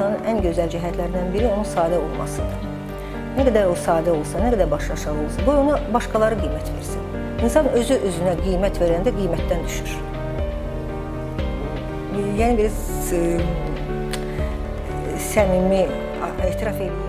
insanın ən gözəl cəhətlərindən biri onun sadə olmasıdır. Nə qədər o sadə olsa, nə qədər başaşağı olsa, qoy ona başqaları qiymət versin. İnsan özü özünə qiymət verəndə qiymətdən düşür. Yəni biz səmimi etiraf edirəm